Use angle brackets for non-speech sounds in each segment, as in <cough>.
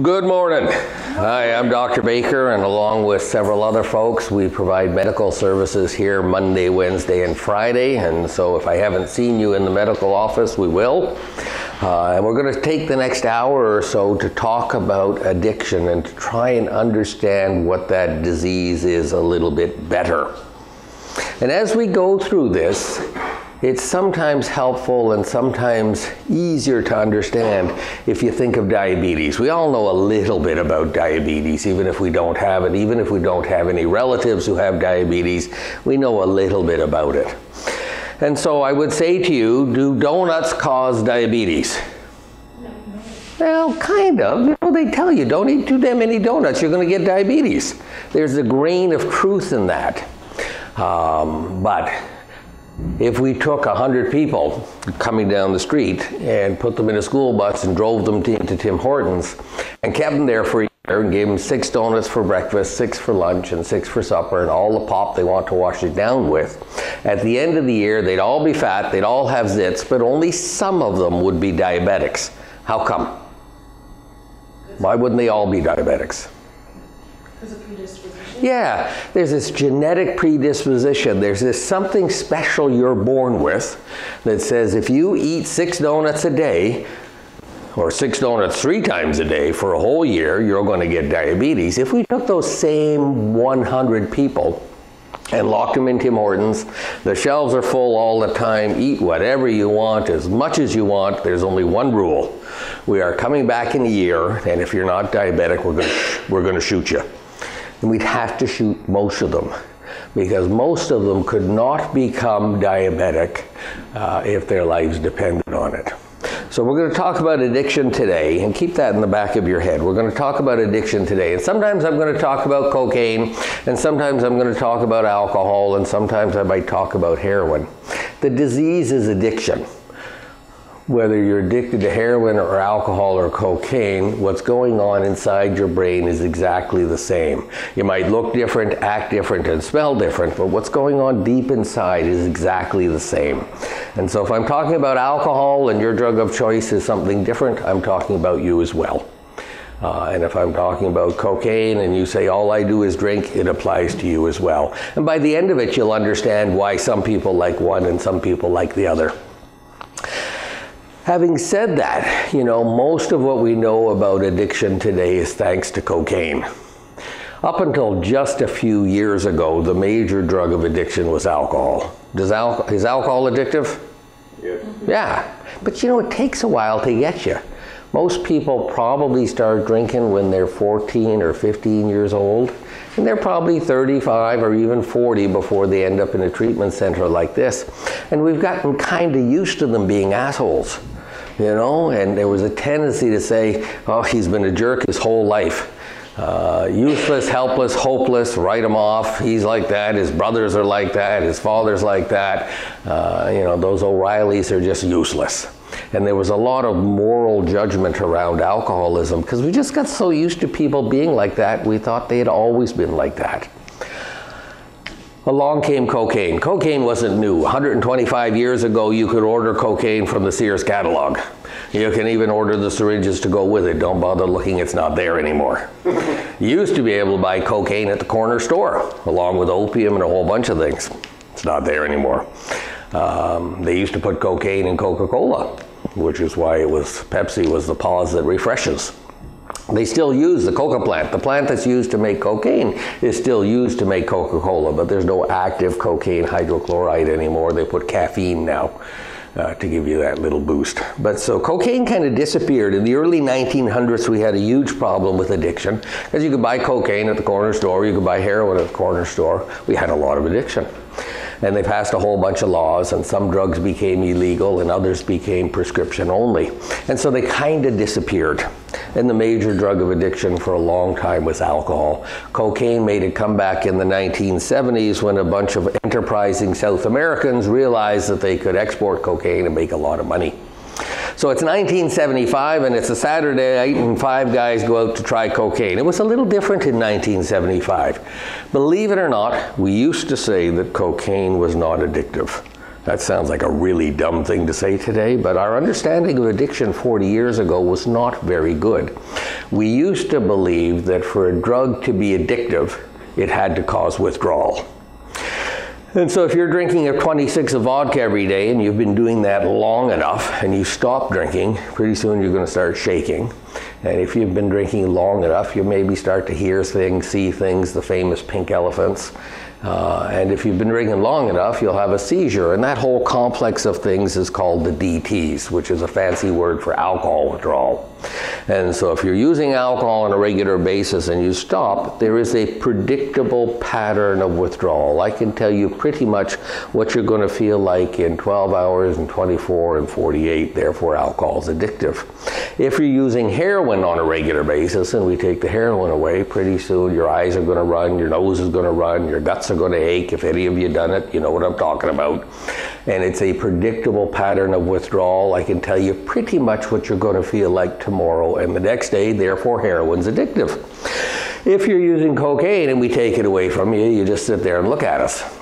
Good morning. Hi, I'm Dr. Baker, and along with several other folks, we provide medical services here Monday, Wednesday, and Friday. And so, if I haven't seen you in the medical office, we will. Uh, and we're going to take the next hour or so to talk about addiction and to try and understand what that disease is a little bit better. And as we go through this, it's sometimes helpful and sometimes easier to understand if you think of diabetes. We all know a little bit about diabetes, even if we don't have it, even if we don't have any relatives who have diabetes, we know a little bit about it. And so I would say to you, do donuts cause diabetes? Well, kind of. You know, they tell you don't eat too damn many donuts, you're going to get diabetes. There's a grain of truth in that. Um, but if we took 100 people coming down the street and put them in a school bus and drove them to, to Tim Hortons and kept them there for a year and gave them six donuts for breakfast, six for lunch, and six for supper, and all the pop they want to wash it down with, at the end of the year, they'd all be fat, they'd all have zits, but only some of them would be diabetics. How come? Why wouldn't they all be diabetics? Yeah, there's this genetic predisposition. There's this something special you're born with that says if you eat six donuts a day, or six donuts three times a day for a whole year, you're going to get diabetes. If we took those same 100 people and locked them in Tim Hortons, the shelves are full all the time, eat whatever you want, as much as you want, there's only one rule. We are coming back in a year, and if you're not diabetic, we're going we're going to shoot you and we'd have to shoot most of them because most of them could not become diabetic uh, if their lives depended on it. So we're going to talk about addiction today, and keep that in the back of your head. We're going to talk about addiction today, and sometimes I'm going to talk about cocaine, and sometimes I'm going to talk about alcohol, and sometimes I might talk about heroin. The disease is addiction whether you're addicted to heroin or alcohol or cocaine, what's going on inside your brain is exactly the same. You might look different, act different, and smell different, but what's going on deep inside is exactly the same. And so if I'm talking about alcohol and your drug of choice is something different, I'm talking about you as well. Uh, and if I'm talking about cocaine and you say all I do is drink, it applies to you as well. And by the end of it, you'll understand why some people like one and some people like the other. Having said that, you know, most of what we know about addiction today is thanks to cocaine. Up until just a few years ago, the major drug of addiction was alcohol. Does al- is alcohol addictive? Yeah. Yeah. But you know, it takes a while to get you. Most people probably start drinking when they're 14 or 15 years old, and they're probably 35 or even 40 before they end up in a treatment center like this. And we've gotten kind of used to them being assholes you know, and there was a tendency to say, oh, he's been a jerk his whole life. Uh, useless, helpless, hopeless, write him off. He's like that. His brothers are like that. His father's like that. Uh, you know, those O'Reillys are just useless. And there was a lot of moral judgment around alcoholism because we just got so used to people being like that, we thought they had always been like that. Along came cocaine. Cocaine wasn't new. 125 years ago, you could order cocaine from the Sears catalog. You can even order the syringes to go with it. Don't bother looking, it's not there anymore. <laughs> you used to be able to buy cocaine at the corner store, along with opium and a whole bunch of things. It's not there anymore. Um, they used to put cocaine in Coca Cola, which is why it was Pepsi was the pause that refreshes. They still use the coca plant. The plant that's used to make cocaine is still used to make Coca Cola, but there's no active cocaine hydrochloride anymore. They put caffeine now. Uh, to give you that little boost. But so cocaine kind of disappeared. In the early 1900s, we had a huge problem with addiction because you could buy cocaine at the corner store, you could buy heroin at the corner store. We had a lot of addiction. And they passed a whole bunch of laws, and some drugs became illegal, and others became prescription only. And so they kind of disappeared. And the major drug of addiction for a long time was alcohol. Cocaine made a comeback in the 1970s when a bunch of enterprising South Americans realized that they could export cocaine and make a lot of money. So it's 1975 and it's a Saturday night and five guys go out to try cocaine. It was a little different in 1975. Believe it or not, we used to say that cocaine was not addictive. That sounds like a really dumb thing to say today, but our understanding of addiction 40 years ago was not very good. We used to believe that for a drug to be addictive, it had to cause withdrawal. And so if you're drinking a 26 of vodka every day and you've been doing that long enough and you stop drinking, pretty soon you're going to start shaking. And if you've been drinking long enough, you maybe start to hear things, see things, the famous pink elephants. Uh, and if you've been drinking long enough, you'll have a seizure. And that whole complex of things is called the DTs, which is a fancy word for alcohol withdrawal. And so if you're using alcohol on a regular basis and you stop, there is a predictable pattern of withdrawal. I can tell you pretty much what you're going to feel like in 12 hours and 24 and 48. Therefore, alcohol is addictive. If you're using heroin on a regular basis and we take the heroin away, pretty soon your eyes are going to run, your nose is going to run, your guts are going to ache. If any of you done it, you know what I'm talking about. And it's a predictable pattern of withdrawal. I can tell you pretty much what you're going to feel like tomorrow and the next day. Therefore, heroin's addictive. If you're using cocaine and we take it away from you, you just sit there and look at us.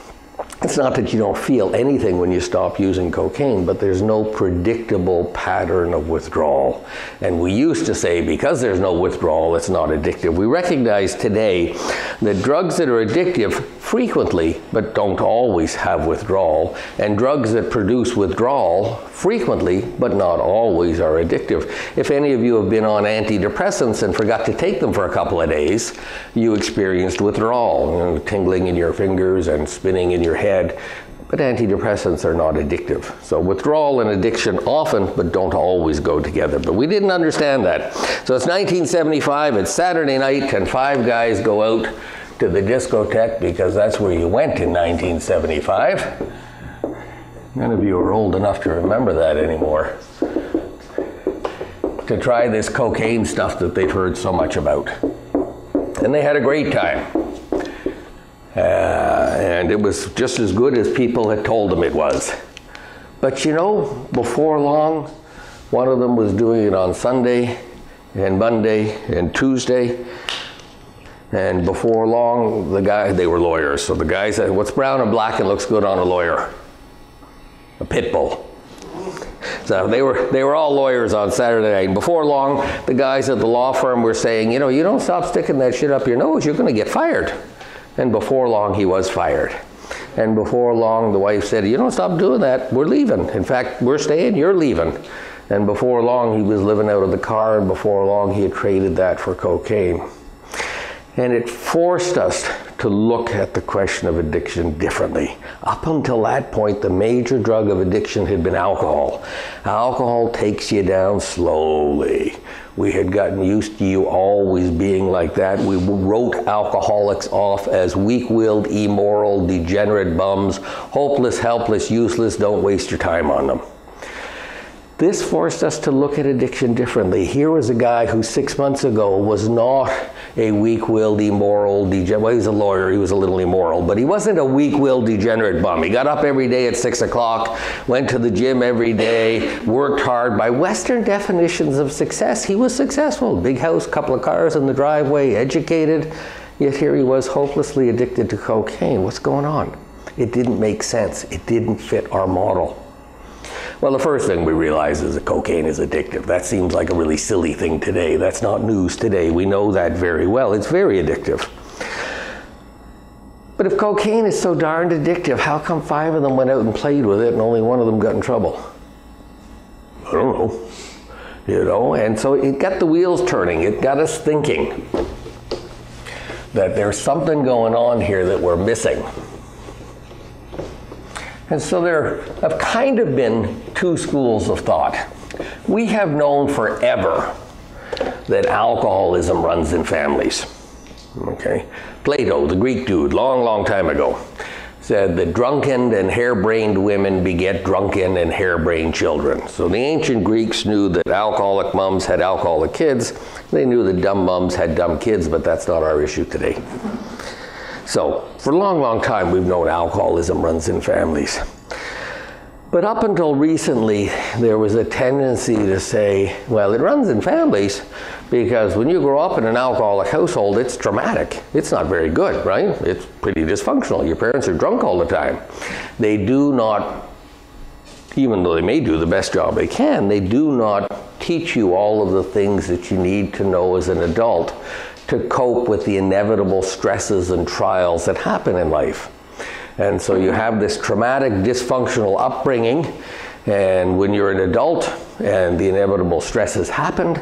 It's not that you don't feel anything when you stop using cocaine, but there's no predictable pattern of withdrawal. And we used to say because there's no withdrawal, it's not addictive. We recognize today that drugs that are addictive frequently, but don't always have withdrawal, and drugs that produce withdrawal frequently, but not always are addictive. If any of you have been on antidepressants and forgot to take them for a couple of days, you experienced withdrawal, you know, tingling in your fingers and spinning in your head. But antidepressants are not addictive. So withdrawal and addiction often, but don't always go together. But we didn't understand that. So it's 1975, it's Saturday night, and five guys go out to the discotheque because that's where you went in 1975. None of you are old enough to remember that anymore. To try this cocaine stuff that they've heard so much about. And they had a great time. Uh, and it was just as good as people had told them it was. But you know, before long, one of them was doing it on Sunday and Monday and Tuesday. And before long, the guy, they were lawyers. So the guy said, What's brown and black and looks good on a lawyer? A pit bull. So they were, they were all lawyers on Saturday night. And before long, the guys at the law firm were saying, You know, you don't stop sticking that shit up your nose, you're going to get fired. And before long, he was fired. And before long, the wife said, You don't stop doing that, we're leaving. In fact, we're staying, you're leaving. And before long, he was living out of the car, and before long, he had traded that for cocaine. And it forced us to look at the question of addiction differently. Up until that point, the major drug of addiction had been alcohol. Alcohol takes you down slowly. We had gotten used to you always being like that. We wrote alcoholics off as weak willed, immoral, degenerate bums, hopeless, helpless, useless, don't waste your time on them. This forced us to look at addiction differently. Here was a guy who six months ago was not a weak-willed, immoral, degenerate. Well, he was a lawyer. He was a little immoral, but he wasn't a weak-willed, degenerate bum. He got up every day at six o'clock, went to the gym every day, worked hard. By Western definitions of success, he was successful. Big house, couple of cars in the driveway, educated. Yet here he was, hopelessly addicted to cocaine. What's going on? It didn't make sense. It didn't fit our model. Well, the first thing we realize is that cocaine is addictive. That seems like a really silly thing today. That's not news today. We know that very well. It's very addictive. But if cocaine is so darned addictive, how come five of them went out and played with it and only one of them got in trouble? I don't know. You know, and so it got the wheels turning. It got us thinking that there's something going on here that we're missing. And so there have kind of been two schools of thought. We have known forever that alcoholism runs in families. Okay? Plato, the Greek dude, long, long time ago, said that drunken and harebrained women beget drunken and harebrained children. So the ancient Greeks knew that alcoholic mums had alcoholic kids. They knew that dumb mums had dumb kids, but that's not our issue today. So, for a long, long time, we've known alcoholism runs in families. But up until recently, there was a tendency to say, well, it runs in families because when you grow up in an alcoholic household, it's dramatic. It's not very good, right? It's pretty dysfunctional. Your parents are drunk all the time. They do not even though they may do the best job they can, they do not teach you all of the things that you need to know as an adult to cope with the inevitable stresses and trials that happen in life. And so you have this traumatic, dysfunctional upbringing, and when you're an adult and the inevitable stresses happened,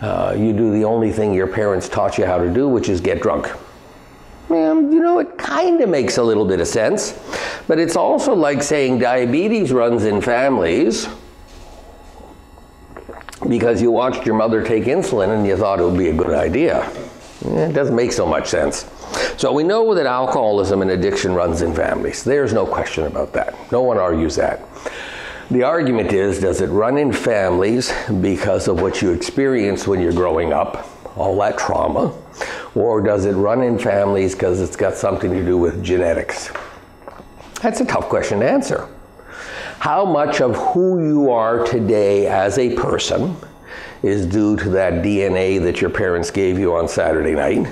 uh, you do the only thing your parents taught you how to do, which is get drunk. Um, you know, it kind of makes a little bit of sense, but it's also like saying diabetes runs in families because you watched your mother take insulin and you thought it would be a good idea. Eh, it doesn't make so much sense. So we know that alcoholism and addiction runs in families. There's no question about that. No one argues that. The argument is does it run in families because of what you experience when you're growing up, all that trauma, or does it run in families because it's got something to do with genetics? That's a tough question to answer. How much of who you are today as a person is due to that DNA that your parents gave you on Saturday night?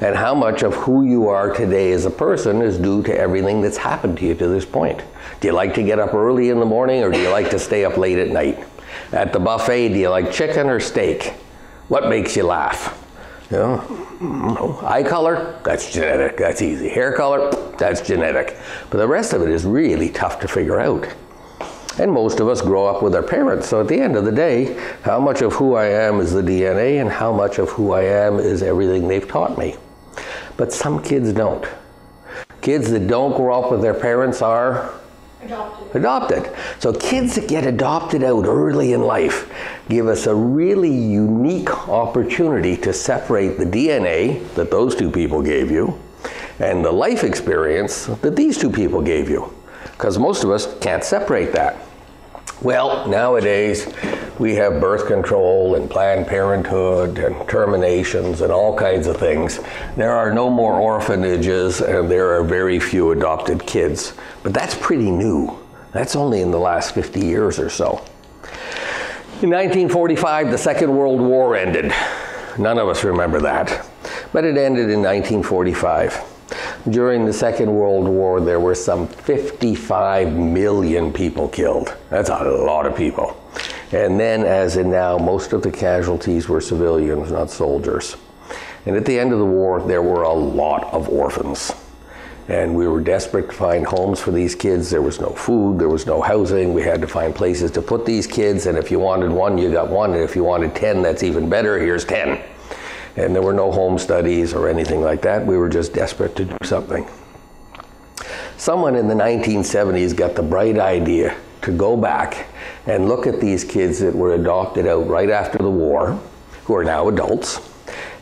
And how much of who you are today as a person is due to everything that's happened to you to this point? Do you like to get up early in the morning or do you like to stay up late at night? At the buffet, do you like chicken or steak? What makes you laugh? You know, eye color, that's genetic, that's easy. Hair color, that's genetic. But the rest of it is really tough to figure out. And most of us grow up with our parents. So at the end of the day, how much of who I am is the DNA and how much of who I am is everything they've taught me. But some kids don't. Kids that don't grow up with their parents are Adopted. adopted. So kids that get adopted out early in life give us a really unique opportunity to separate the DNA that those two people gave you and the life experience that these two people gave you. Because most of us can't separate that. Well, nowadays we have birth control and Planned Parenthood and terminations and all kinds of things. There are no more orphanages and there are very few adopted kids. But that's pretty new. That's only in the last 50 years or so. In 1945, the Second World War ended. None of us remember that. But it ended in 1945. During the Second World War, there were some 55 million people killed. That's a lot of people. And then, as in now, most of the casualties were civilians, not soldiers. And at the end of the war, there were a lot of orphans. And we were desperate to find homes for these kids. There was no food, there was no housing. We had to find places to put these kids. And if you wanted one, you got one. And if you wanted 10, that's even better. Here's 10. And there were no home studies or anything like that. We were just desperate to do something. Someone in the 1970s got the bright idea to go back and look at these kids that were adopted out right after the war, who are now adults,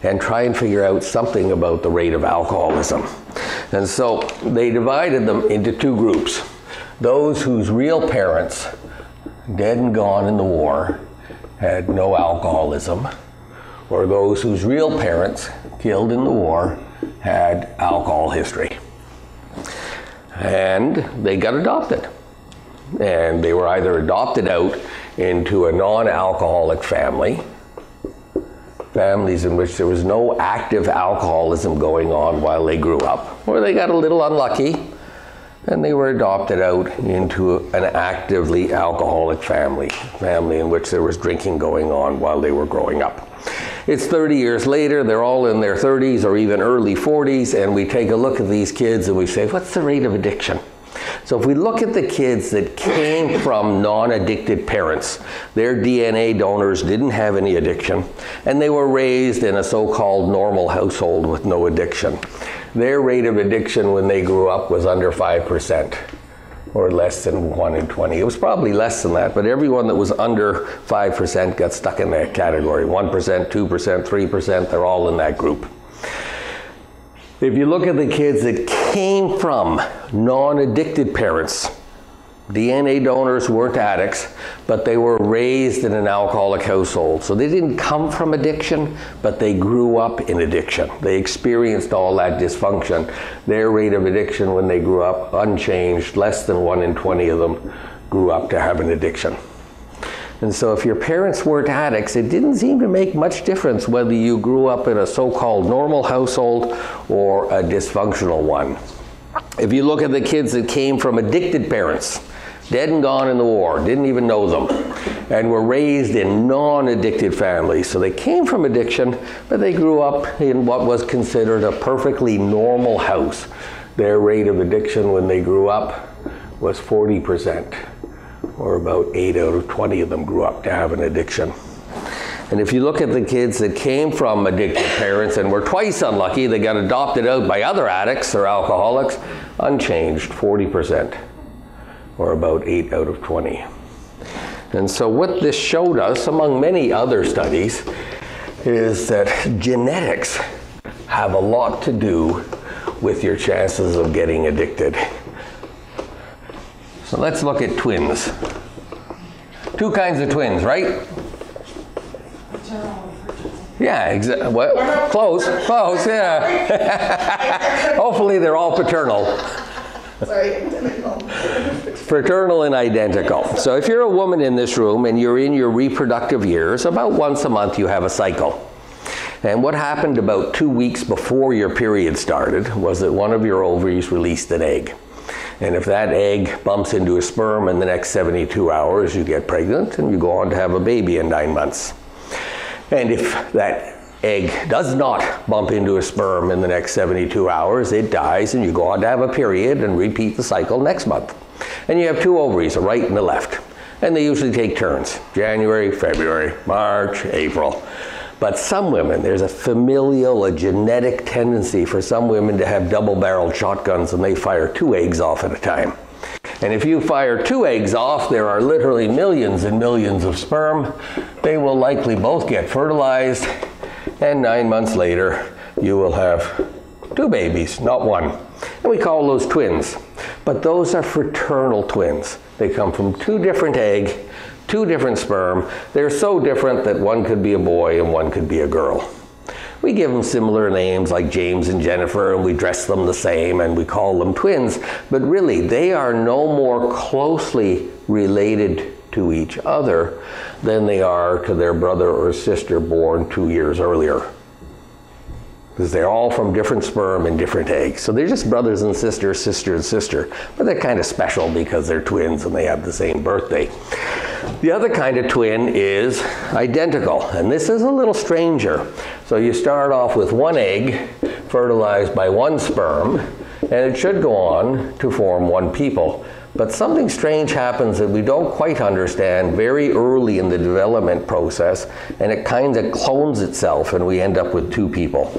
and try and figure out something about the rate of alcoholism. And so they divided them into two groups those whose real parents, dead and gone in the war, had no alcoholism, or those whose real parents, killed in the war, had alcohol history. And they got adopted. And they were either adopted out into a non alcoholic family, families in which there was no active alcoholism going on while they grew up, or they got a little unlucky and they were adopted out into an actively alcoholic family, family in which there was drinking going on while they were growing up. It's 30 years later, they're all in their 30s or even early 40s, and we take a look at these kids and we say, what's the rate of addiction? So if we look at the kids that came from non-addicted parents, their DNA donors didn't have any addiction, and they were raised in a so-called normal household with no addiction. Their rate of addiction when they grew up was under 5% or less than 1 in 20. It was probably less than that, but everyone that was under 5% got stuck in that category. 1%, 2%, 3%, they're all in that group. If you look at the kids that came from non-addicted parents, DNA donors weren't addicts, but they were raised in an alcoholic household. So they didn't come from addiction, but they grew up in addiction. They experienced all that dysfunction. Their rate of addiction when they grew up, unchanged, less than 1 in 20 of them grew up to have an addiction. And so if your parents weren't addicts, it didn't seem to make much difference whether you grew up in a so-called normal household or a dysfunctional one. If you look at the kids that came from addicted parents, dead and gone in the war, didn't even know them, and were raised in non addicted families. So they came from addiction, but they grew up in what was considered a perfectly normal house. Their rate of addiction when they grew up was 40%, or about 8 out of 20 of them grew up to have an addiction. And if you look at the kids that came from addicted parents and were twice unlucky, they got adopted out by other addicts or alcoholics, unchanged, 40%, or about 8 out of 20. And so, what this showed us, among many other studies, is that genetics have a lot to do with your chances of getting addicted. So, let's look at twins. Two kinds of twins, right? Yeah, exactly. Close, close, yeah. <laughs> Hopefully they're all paternal. Sorry. Fraternal and identical. So if you're a woman in this room and you're in your reproductive years, about once a month you have a cycle. And what happened about two weeks before your period started was that one of your ovaries released an egg. And if that egg bumps into a sperm in the next 72 hours, you get pregnant and you go on to have a baby in nine months. And if that egg does not bump into a sperm in the next 72 hours, it dies and you go on to have a period and repeat the cycle next month. And you have two ovaries, a right and a left. And they usually take turns January, February, March, April. But some women, there's a familial, a genetic tendency for some women to have double barreled shotguns and they fire two eggs off at a time. And if you fire two eggs off, there are literally millions and millions of sperm. They will likely both get fertilized, and nine months later, you will have two babies, not one. And we call those twins. But those are fraternal twins. They come from two different egg, two different sperm. They're so different that one could be a boy and one could be a girl. We give them similar names like James and Jennifer, and we dress them the same and we call them twins, but really they are no more closely related to each other than they are to their brother or sister born two years earlier. Because they're all from different sperm and different eggs. So they're just brothers and sisters, sister and sister. But they're kind of special because they're twins and they have the same birthday. The other kind of twin is identical, and this is a little stranger. So you start off with one egg fertilized by one sperm, and it should go on to form one people. But something strange happens that we don't quite understand very early in the development process, and it kind of clones itself, and we end up with two people.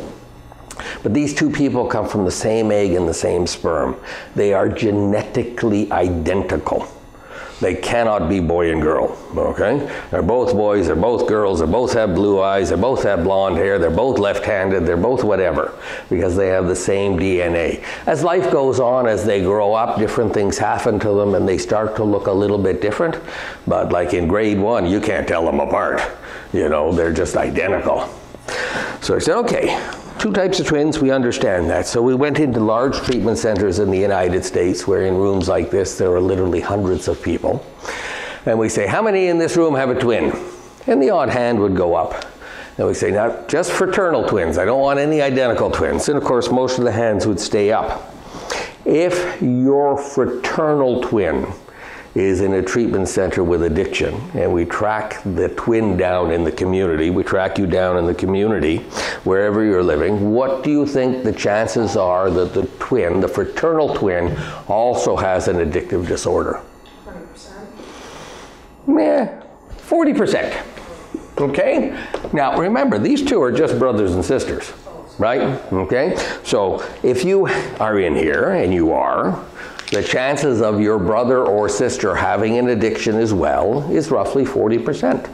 But these two people come from the same egg and the same sperm. They are genetically identical. They cannot be boy and girl, okay? They're both boys, they're both girls, they both have blue eyes, they both have blonde hair, they're both left-handed, they're both whatever, because they have the same DNA. As life goes on, as they grow up, different things happen to them and they start to look a little bit different. But like in grade one, you can't tell them apart. You know, they're just identical. So I said, okay, two types of twins, we understand that. So we went into large treatment centers in the United States where in rooms like this there are literally hundreds of people. And we say, how many in this room have a twin? And the odd hand would go up. And we say, now just fraternal twins. I don't want any identical twins. And of course, most of the hands would stay up. If your fraternal twin is in a treatment center with addiction, and we track the twin down in the community. We track you down in the community, wherever you're living. What do you think the chances are that the twin, the fraternal twin, also has an addictive disorder? 100%. Meh, 40%. Okay? Now remember, these two are just brothers and sisters, right? Okay? So if you are in here, and you are, the chances of your brother or sister having an addiction as well is roughly 40%.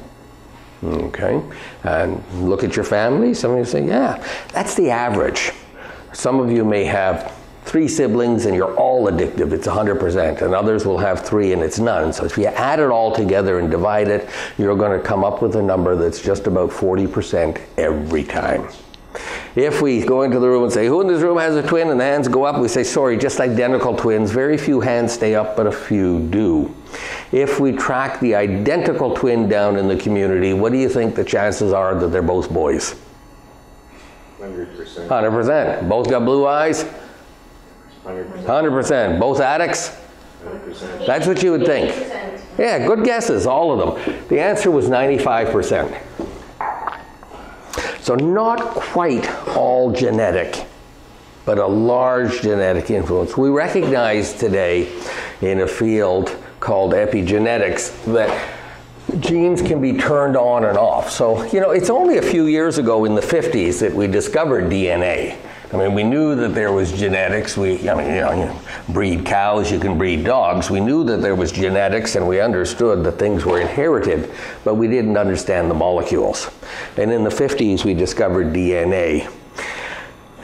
Okay? And look at your family. Some of you say, yeah, that's the average. Some of you may have three siblings and you're all addictive, it's 100%, and others will have three and it's none. So if you add it all together and divide it, you're going to come up with a number that's just about 40% every time. If we go into the room and say, who in this room has a twin? And the hands go up, we say, sorry, just identical twins. Very few hands stay up, but a few do. If we track the identical twin down in the community, what do you think the chances are that they're both boys? 100%. 100%. Both got blue eyes? 100%. 100%. Both addicts? 100%. That's what you would think. 80%. Yeah, good guesses, all of them. The answer was 95%. So, not quite all genetic, but a large genetic influence. We recognize today in a field called epigenetics that genes can be turned on and off. So, you know, it's only a few years ago in the 50s that we discovered DNA. I mean, we knew that there was genetics. We, I mean, you know, you breed cows, you can breed dogs. We knew that there was genetics and we understood that things were inherited, but we didn't understand the molecules. And in the 50s, we discovered DNA.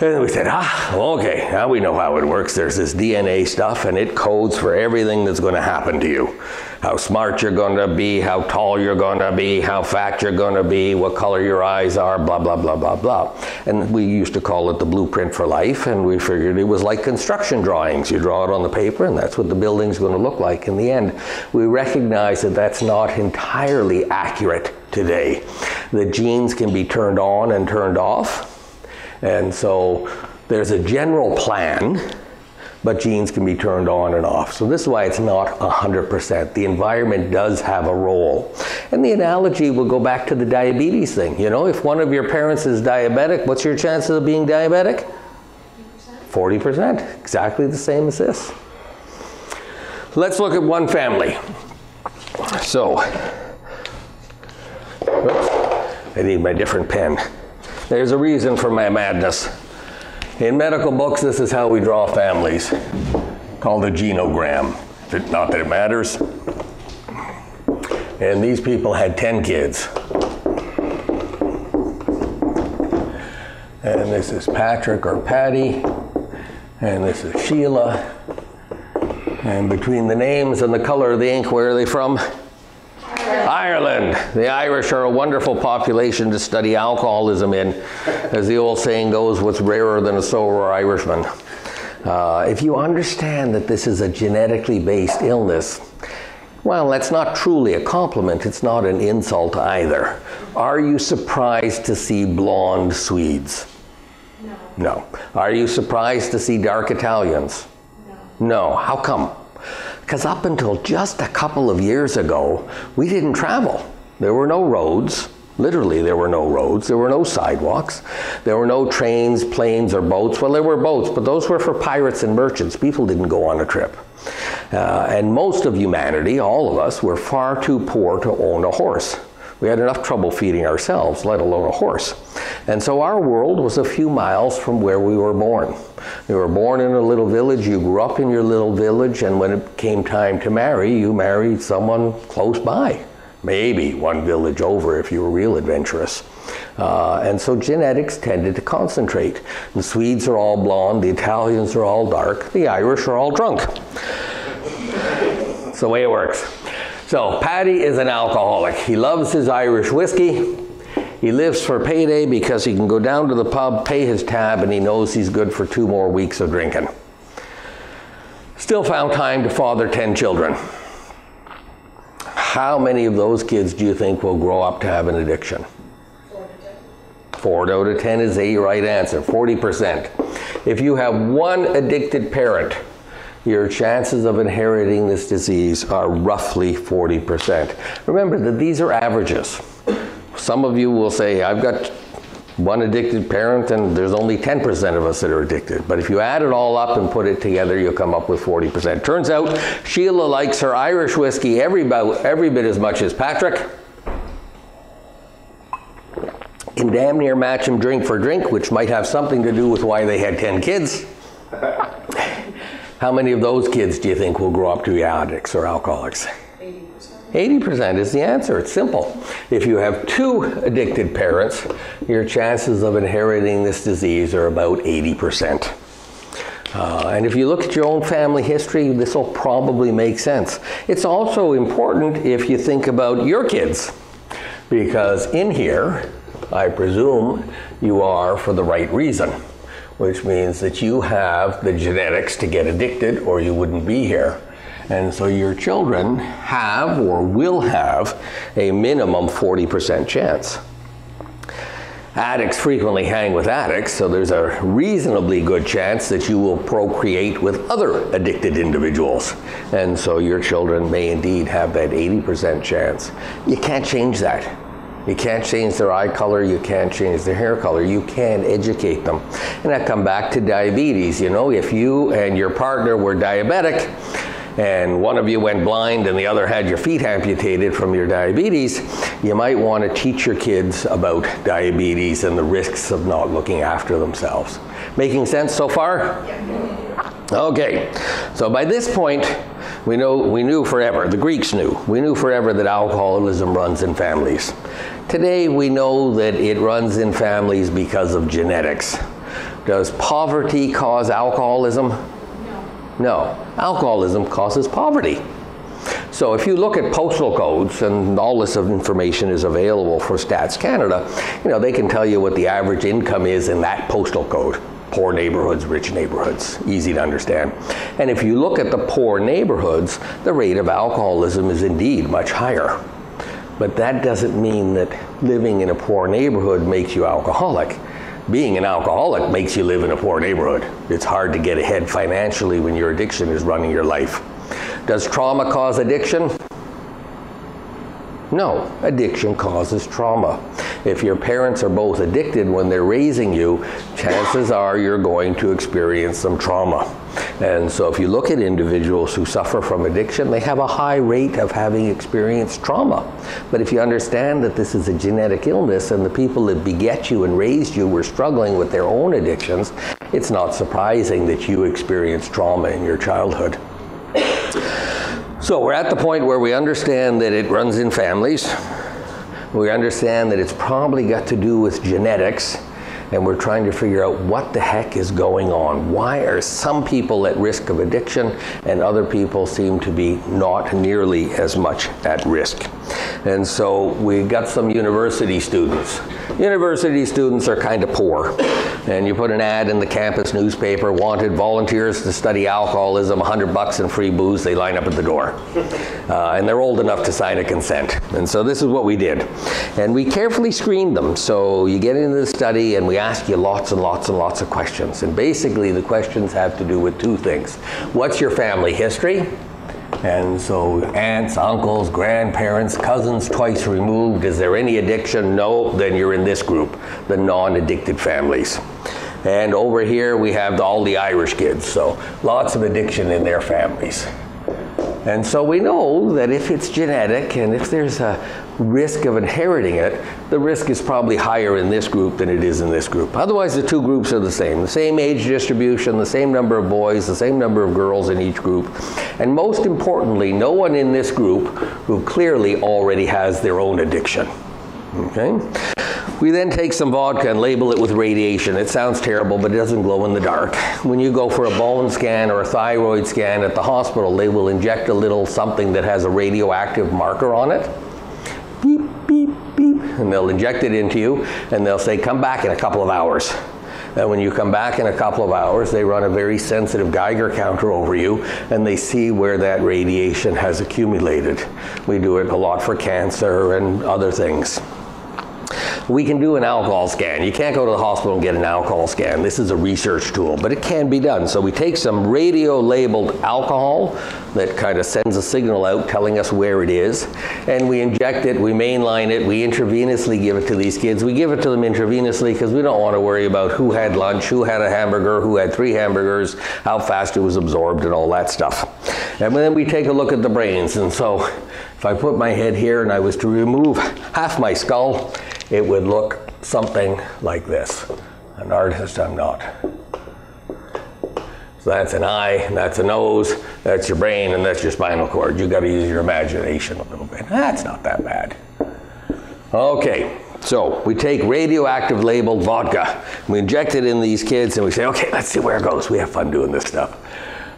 And we said, ah, okay, now we know how it works. There's this DNA stuff, and it codes for everything that's going to happen to you. How smart you're going to be, how tall you're going to be, how fat you're going to be, what color your eyes are, blah, blah, blah, blah, blah. And we used to call it the blueprint for life, and we figured it was like construction drawings. You draw it on the paper, and that's what the building's going to look like in the end. We recognize that that's not entirely accurate today. The genes can be turned on and turned off and so there's a general plan, but genes can be turned on and off. So this is why it's not 100%. The environment does have a role. And the analogy will go back to the diabetes thing. You know, if one of your parents is diabetic, what's your chances of being diabetic? 40%. 40%. Exactly the same as this. Let's look at one family. So, whoops, I need my different pen. There's a reason for my madness. In medical books, this is how we draw families, called a genogram. Not that it matters. And these people had 10 kids. And this is Patrick or Paddy. And this is Sheila. And between the names and the color of the ink, where are they from? Ireland. The Irish are a wonderful population to study alcoholism in. As the old saying goes, what's rarer than a sober Irishman? Uh, if you understand that this is a genetically based illness, well, that's not truly a compliment. It's not an insult either. Are you surprised to see blonde Swedes? No. No. Are you surprised to see dark Italians? No. No. How come? Because up until just a couple of years ago, we didn't travel. There were no roads. Literally, there were no roads. There were no sidewalks. There were no trains, planes, or boats. Well, there were boats, but those were for pirates and merchants. People didn't go on a trip. Uh, and most of humanity, all of us, were far too poor to own a horse. We had enough trouble feeding ourselves, let alone a horse. And so our world was a few miles from where we were born. You were born in a little village, you grew up in your little village, and when it came time to marry, you married someone close by. Maybe one village over if you were real adventurous. Uh, and so genetics tended to concentrate. The Swedes are all blonde, the Italians are all dark, the Irish are all drunk. It's the way it works. So, Paddy is an alcoholic. He loves his Irish whiskey. He lives for payday because he can go down to the pub, pay his tab, and he knows he's good for two more weeks of drinking. Still found time to father 10 children. How many of those kids do you think will grow up to have an addiction? Four out of 10 is a right answer, 40%. If you have one addicted parent, your chances of inheriting this disease are roughly 40%. Remember that these are averages. Some of you will say, I've got one addicted parent and there's only 10% of us that are addicted. But if you add it all up and put it together, you'll come up with 40%. Turns out Sheila likes her Irish whiskey every, every bit as much as Patrick. Can damn near match him drink for drink, which might have something to do with why they had 10 kids. How many of those kids do you think will grow up to be addicts or alcoholics? 80%. 80% is the answer. It's simple. If you have two addicted parents, your chances of inheriting this disease are about 80%. Uh, and if you look at your own family history, this will probably make sense. It's also important if you think about your kids, because in here, I presume you are for the right reason, which means that you have the genetics to get addicted or you wouldn't be here. And so your children have or will have a minimum 40% chance. Addicts frequently hang with addicts, so there's a reasonably good chance that you will procreate with other addicted individuals. And so your children may indeed have that 80% chance. You can't change that. You can't change their eye color, you can't change their hair color, you can educate them. And I come back to diabetes. You know, if you and your partner were diabetic, and one of you went blind and the other had your feet amputated from your diabetes, you might want to teach your kids about diabetes and the risks of not looking after themselves. Making sense so far? Okay, so by this point, we know we knew forever. The Greeks knew. We knew forever that alcoholism runs in families. Today we know that it runs in families because of genetics. Does poverty cause alcoholism? No. Alcoholism causes poverty. So if you look at postal codes, and all this information is available for Stats Canada, you know, they can tell you what the average income is in that postal code. Poor neighborhoods, rich neighborhoods, easy to understand. And if you look at the poor neighborhoods, the rate of alcoholism is indeed much higher. But that doesn't mean that living in a poor neighborhood makes you alcoholic being an alcoholic makes you live in a poor neighborhood. It's hard to get ahead financially when your addiction is running your life. Does trauma cause addiction? No, addiction causes trauma. If your parents are both addicted when they're raising you, chances are you're going to experience some trauma. And so if you look at individuals who suffer from addiction, they have a high rate of having experienced trauma. But if you understand that this is a genetic illness and the people that beget you and raised you were struggling with their own addictions, it's not surprising that you experienced trauma in your childhood. So we're at the point where we understand that it runs in families. We understand that it's probably got to do with genetics and we're trying to figure out what the heck is going on. Why are some people at risk of addiction and other people seem to be not nearly as much at risk? And so we got some university students. University students are kind of poor. And you put an ad in the campus newspaper, wanted volunteers to study alcoholism, 100 bucks and free booze, they line up at the door. Uh, and they're old enough to sign a consent. And so this is what we did. And we carefully screened them. So you get into the study and we ask you lots and lots and lots of questions. And basically the questions have to do with two things. What's your family history? And so aunts, uncles, grandparents, cousins twice removed. Is there any addiction? No, then you're in this group, the non-addicted families. And over here we have all the Irish kids, so lots of addiction in their families. And so we know that if it's genetic and if there's a risk of inheriting it, the risk is probably higher in this group than it is in this group. Otherwise, the two groups are the same. The same age distribution, the same number of boys, the same number of girls in each group. And most importantly, no one in this group who clearly already has their own addiction. Okay? We then take some vodka and label it with radiation. It sounds terrible, but it doesn't glow in the dark. When you go for a bone scan or a thyroid scan at the hospital, they will inject a little something that has a radioactive marker on it. Beep, beep, beep. And they'll inject it into you, and they'll say, come back in a couple of hours. And when you come back in a couple of hours, they run a very sensitive Geiger counter over you and they see where that radiation has accumulated. We do it a lot for cancer and other things we can do an alcohol scan. You can't go to the hospital and get an alcohol scan. This is a research tool, but it can be done. So we take some radio labeled alcohol that kind of sends a signal out telling us where it is, and we inject it, we mainline it, we intravenously give it to these kids. We give it to them intravenously because we don't want to worry about who had lunch, who had a hamburger, who had three hamburgers, how fast it was absorbed, and all that stuff. And then we take a look at the brains. And so if I put my head here and I was to remove half my skull, it would look something like this. An artist, I'm not. So that's an eye, that's a nose, that's your brain, and that's your spinal cord. You got to use your imagination a little bit. That's not that bad. Okay, so we take radioactive labeled vodka, we inject it in these kids, and we say, okay, let's see where it goes. We have fun doing this stuff.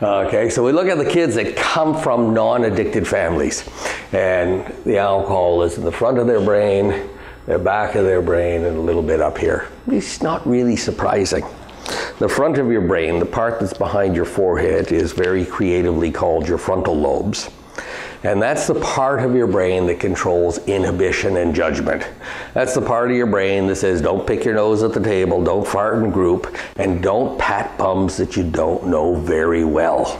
Okay, so we look at the kids that come from non-addicted families, and the alcohol is in the front of their brain, the back of their brain and a little bit up here. It's not really surprising. The front of your brain, the part that's behind your forehead, is very creatively called your frontal lobes. And that's the part of your brain that controls inhibition and judgment. That's the part of your brain that says don't pick your nose at the table, don't fart in group, and don't pat bums that you don't know very well.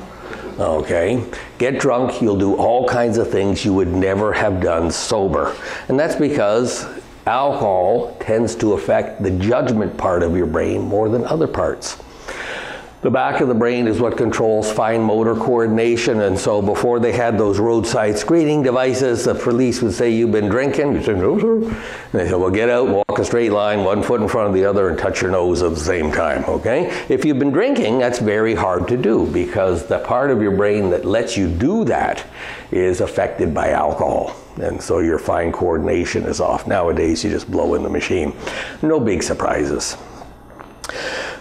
Okay? Get drunk, you'll do all kinds of things you would never have done sober. And that's because alcohol tends to affect the judgment part of your brain more than other parts. The back of the brain is what controls fine motor coordination, and so before they had those roadside screening devices, the police would say, You've been drinking? You say, No, sir. And they said, Well, get out, walk a straight line, one foot in front of the other, and touch your nose at the same time, okay? If you've been drinking, that's very hard to do because the part of your brain that lets you do that is affected by alcohol. And so your fine coordination is off. Nowadays, you just blow in the machine. No big surprises.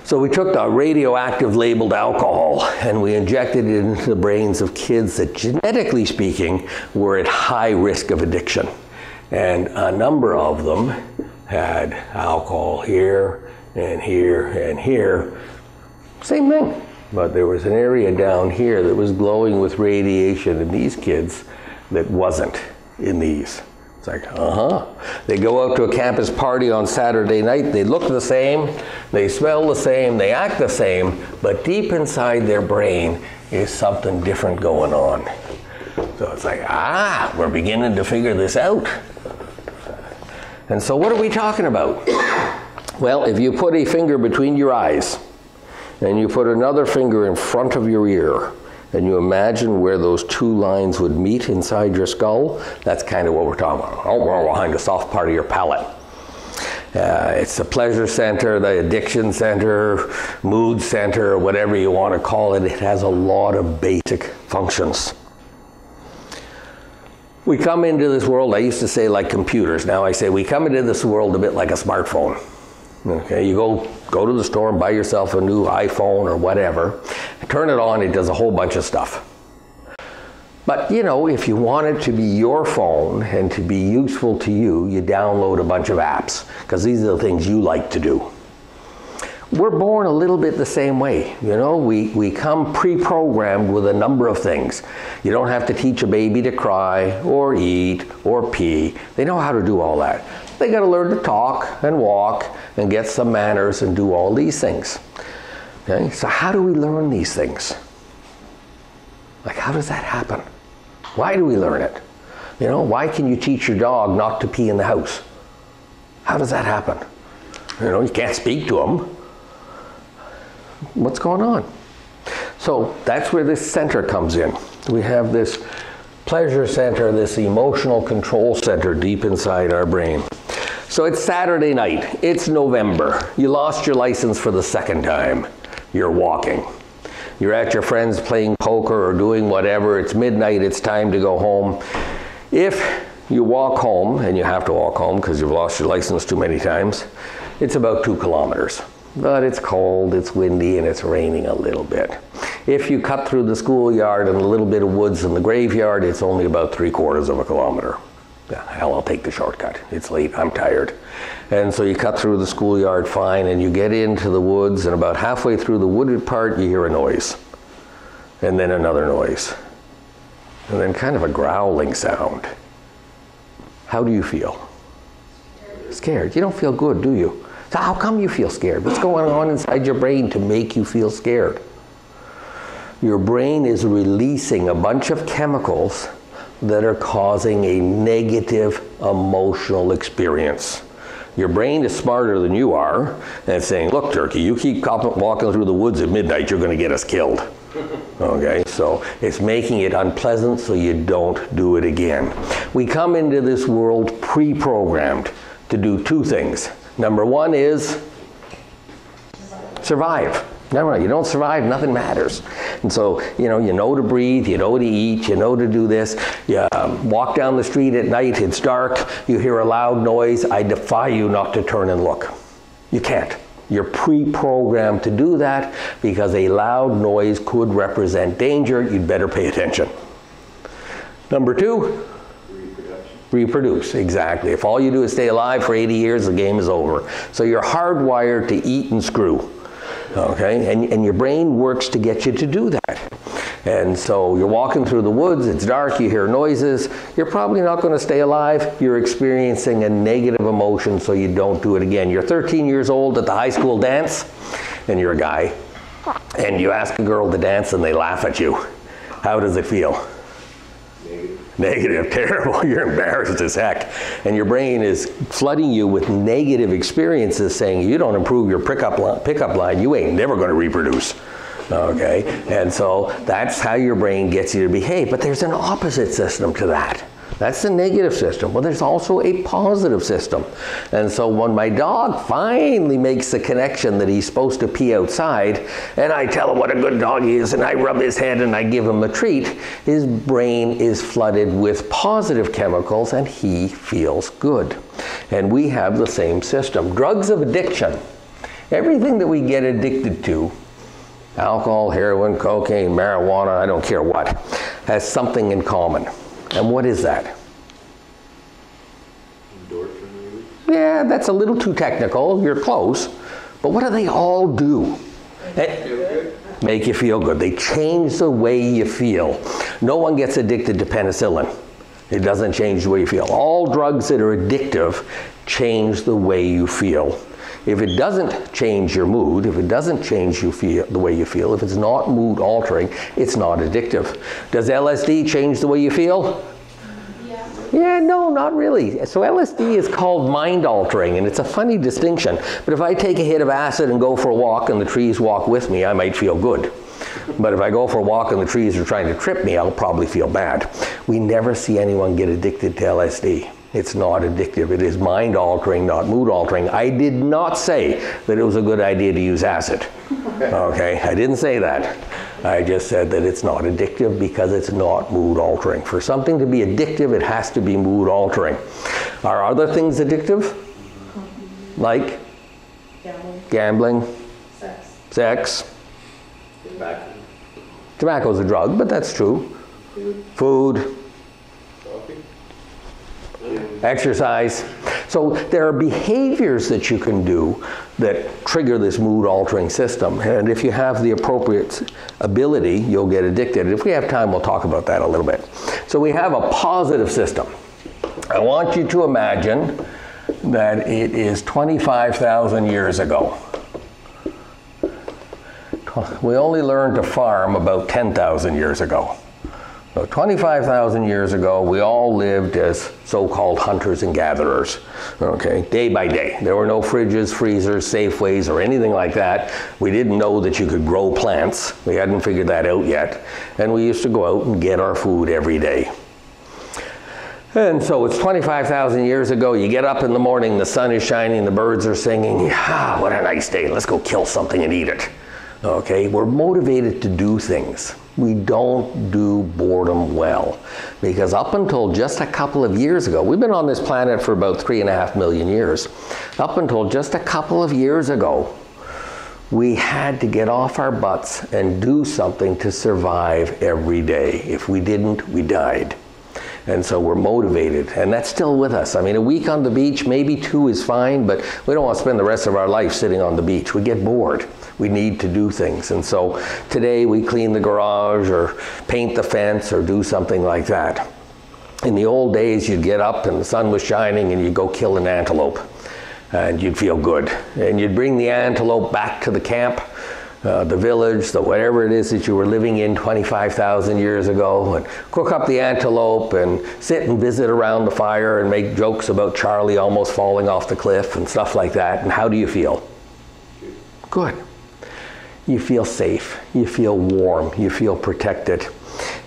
So we took the radioactive labeled alcohol and we injected it into the brains of kids that genetically speaking were at high risk of addiction. And a number of them had alcohol here and here and here. Same thing. But there was an area down here that was glowing with radiation in these kids that wasn't in these. It's like, uh huh. They go out to a campus party on Saturday night, they look the same, they smell the same, they act the same, but deep inside their brain is something different going on. So it's like, ah, we're beginning to figure this out. And so, what are we talking about? Well, if you put a finger between your eyes and you put another finger in front of your ear, and you imagine where those two lines would meet inside your skull, that's kind of what we're talking about. Oh, we're behind the soft part of your palate. Uh, it's the pleasure center, the addiction center, mood center, whatever you want to call it. It has a lot of basic functions. We come into this world, I used to say like computers. Now I say we come into this world a bit like a smartphone. Okay, you go go to the store and buy yourself a new iPhone or whatever. Turn it on, it does a whole bunch of stuff. But you know, if you want it to be your phone and to be useful to you, you download a bunch of apps because these are the things you like to do. We're born a little bit the same way. You know, we, we come pre programmed with a number of things. You don't have to teach a baby to cry or eat or pee, they know how to do all that. They got to learn to talk and walk and get some manners and do all these things. Okay, so how do we learn these things? Like, how does that happen? Why do we learn it? You know, why can you teach your dog not to pee in the house? How does that happen? You know, you can't speak to them. What's going on? So that's where this center comes in. We have this pleasure center, this emotional control center deep inside our brain. So it's Saturday night. It's November. You lost your license for the second time. You're walking. You're at your friends playing poker or doing whatever. It's midnight. It's time to go home. If you walk home, and you have to walk home because you've lost your license too many times, it's about two kilometers. But it's cold, it's windy, and it's raining a little bit. If you cut through the schoolyard and a little bit of woods in the graveyard, it's only about three quarters of a kilometer hell, I'll take the shortcut. It's late, I'm tired. And so you cut through the schoolyard fine and you get into the woods, and about halfway through the wooded part, you hear a noise. And then another noise. And then kind of a growling sound. How do you feel? Scared. You don't feel good, do you? So, how come you feel scared? What's going on inside your brain to make you feel scared? Your brain is releasing a bunch of chemicals that are causing a negative emotional experience. Your brain is smarter than you are, and it's saying, look, turkey, you keep walking through the woods at midnight, you're going to get us killed. <laughs> Okay, so it's making it unpleasant so you don't do it again. We come into this world pre programmed to do two things. Number one is survive. Never You don't survive, nothing matters. And so, you know, you know to breathe, you know to eat, you know to do this. You um, walk down the street at night, it's dark, you hear a loud noise. I defy you not to turn and look. You can't. You're pre programmed to do that because a loud noise could represent danger. You'd better pay attention. Number two, reproduce exactly if all you do is stay alive for 80 years the game is over so you're hardwired to eat and screw Okay? And, and your brain works to get you to do that. And so you're walking through the woods, it's dark, you hear noises, you're probably not going to stay alive. You're experiencing a negative emotion, so you don't do it again. You're 13 years old at the high school dance, and you're a guy, and you ask a girl to dance and they laugh at you. How does it feel? Negative, <laughs> terrible. You're embarrassed as heck. And your brain is flooding you with negative experiences saying you don't improve your pickup line, pickup line you ain't never going to reproduce. Okay? And so that's how your brain gets you to behave. But there's an opposite system to that. That's the negative system. Well, there's also a positive system. And so when my dog finally makes the connection that he's supposed to pee outside, and I tell him what a good dog he is, and I rub his head and I give him a treat, his brain is flooded with positive chemicals and he feels good. And we have the same system. Drugs of addiction. Everything that we get addicted to alcohol, heroin, cocaine, marijuana, I don't care what, has something in common. And what is that? Yeah, that's a little too technical. You're close. But what do they all do? Make you feel good. They change the way you feel. No one gets addicted to penicillin. It doesn't change the way you feel. All drugs that are addictive change the way you feel. If it doesn't change your mood, if it doesn't change you feel the way you feel, if it's not mood altering, it's not addictive. Does LSD change the way you feel? Yeah. Yeah, no, not really. So LSD is called mind altering, and it's a funny distinction. But if I take a hit of acid and go for a walk and the trees walk with me, I might feel good. But if I go for a walk and the trees are trying to trip me, I'll probably feel bad. We never see anyone get addicted to LSD. It's not addictive. It is mind altering, not mood altering. I did not say that it was a good idea to use acid. Okay, I didn't say that. I just said that it's not addictive because it's not mood altering. For something to be addictive, it has to be mood altering. Are other things addictive? Like Gambling. gambling, Sex. sex? Tobacco. Tobacco's a drug, but that's true. Food. Food, Coffee. Exercise. So there are behaviors that you can do that trigger this mood altering system. And if you have the appropriate ability, you'll get addicted. If we have time, we'll talk about that a little bit. So we have a positive system. I want you to imagine that it is 25,000 years ago. We only learned to farm about 10,000 years ago. So 25,000 years ago, we all lived as so-called hunters and gatherers, okay, day by day. There were no fridges, freezers, Safeways, or anything like that. We didn't know that you could grow plants. We hadn't figured that out yet. And we used to go out and get our food every day. And so it's 25,000 years ago. You get up in the morning, the sun is shining, the birds are singing. Ah, what a nice day. Let's go kill something and eat it. Okay, we're motivated to do things. We don't do boredom well. Because up until just a couple of years ago, we've been on this planet for about three and a half million years. Up until just a couple of years ago, we had to get off our butts and do something to survive every day. If we didn't, we died. And so we're motivated, and that's still with us. I mean, a week on the beach, maybe two is fine, but we don't want to spend the rest of our life sitting on the beach. We get bored. We need to do things. And so today we clean the garage or paint the fence or do something like that. In the old days, you'd get up and the sun was shining and you'd go kill an antelope and you'd feel good. And you'd bring the antelope back to the camp, uh, the village, the whatever it is that you were living in 25,000 years ago, and cook up the antelope and sit and visit around the fire and make jokes about Charlie almost falling off the cliff and stuff like that. And how do you feel? Good. You feel safe. You feel warm. You feel protected.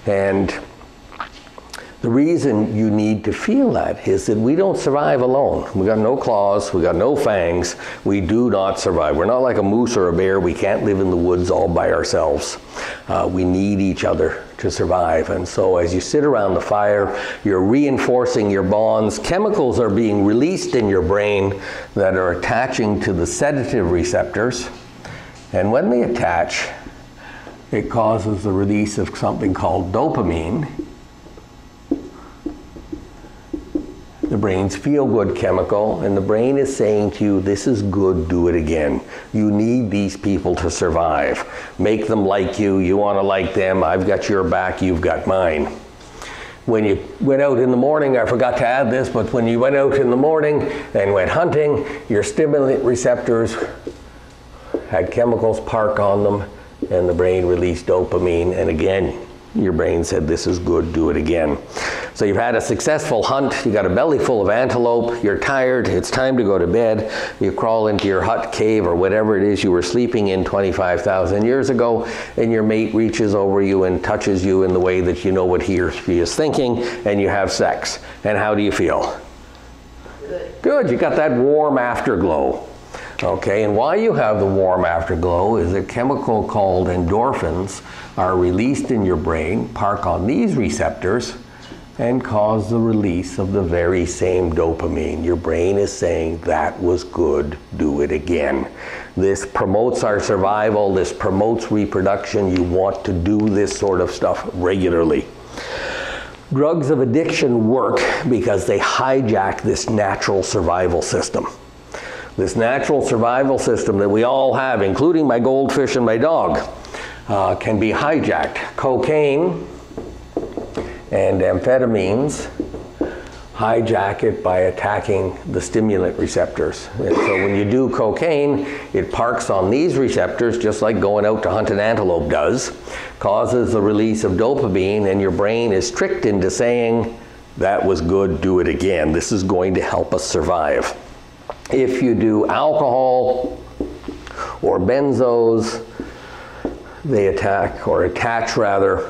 And the reason you need to feel that is that we don't survive alone. We got no claws, we got no fangs. We do not survive. We're not like a moose or a bear. We can't live in the woods all by ourselves. Uh, we need each other to survive. And so as you sit around the fire, you're reinforcing your bonds. Chemicals are being released in your brain that are attaching to the sedative receptors. And when they attach, it causes the release of something called dopamine. The brain's feel good chemical, and the brain is saying to you, This is good, do it again. You need these people to survive. Make them like you, you want to like them, I've got your back, you've got mine. When you went out in the morning, I forgot to add this, but when you went out in the morning and went hunting, your stimulant receptors had chemicals park on them, and the brain released dopamine, and again, your brain said, This is good, do it again. So you've had a successful hunt, you got a belly full of antelope, you're tired, it's time to go to bed. You crawl into your hut, cave, or whatever it is you were sleeping in 25,000 years ago, and your mate reaches over you and touches you in the way that you know what he or she is thinking, and you have sex. And how do you feel? Good. Good, you got that warm afterglow. Okay, and why you have the warm afterglow is a chemical called endorphins are released in your brain, park on these receptors, and cause the release of the very same dopamine. Your brain is saying, that was good, do it again. This promotes our survival, this promotes reproduction. You want to do this sort of stuff regularly. Drugs of addiction work because they hijack this natural survival system. This natural survival system that we all have, including my goldfish and my dog, uh, can be hijacked. Cocaine and amphetamines hijack it by attacking the stimulant receptors. And so when you do cocaine, it parks on these receptors just like going out to hunt an antelope does, causes the release of dopamine, and your brain is tricked into saying, that was good, do it again. This is going to help us survive. If you do alcohol or benzos, they attack or attach rather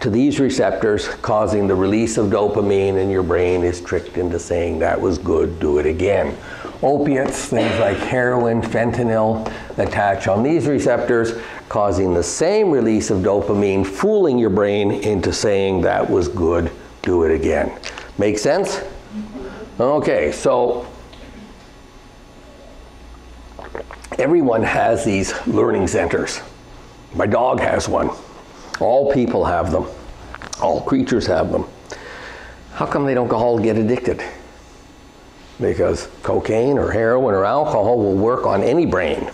to these receptors, causing the release of dopamine, and your brain is tricked into saying that was good, do it again. Opiates, things like heroin, fentanyl, attach on these receptors, causing the same release of dopamine, fooling your brain into saying that was good, do it again. Make sense? Okay, so everyone has these learning centers. My dog has one. All people have them. All creatures have them. How come they don't all get addicted? Because cocaine or heroin or alcohol will work on any brain.